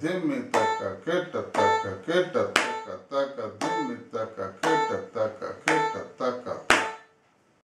dime taca, que taca, que taca, taca, dime taca, que taca,